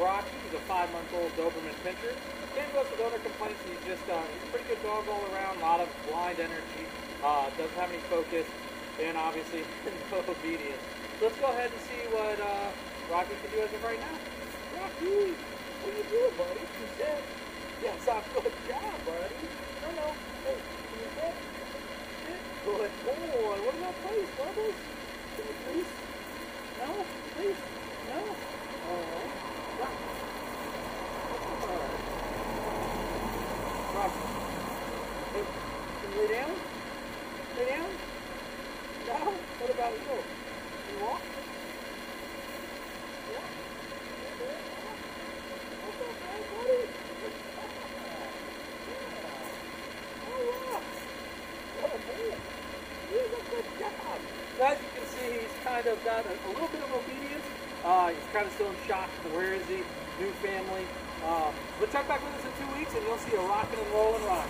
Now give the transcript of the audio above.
five-month-old Doberman Pinscher. Came to us with owner complaints. He's just uh, he's a pretty good dog all around. A lot of blind energy. Uh, doesn't have any focus, and obviously no obedience. Let's go ahead and see what uh, Rocky can do as of right now. Rocky, what are you doing, buddy? You said, yes, I'm good job, buddy. No, no, hey, you? Sit. Good boy. What about place, Bubbles? Can you please? No, please. No. All right. Rocky. All right. Rocky. Hey, can you down? Lay down? No? What about you? You walk? Yeah. Buddy. Yeah. All right. What a good as you can see, he's kind of got a, a little bit of obedience. Uh, he's kind of still in shock. Where is he? New family. Uh, but check back with us in two weeks and you'll see a rocking and rolling rock.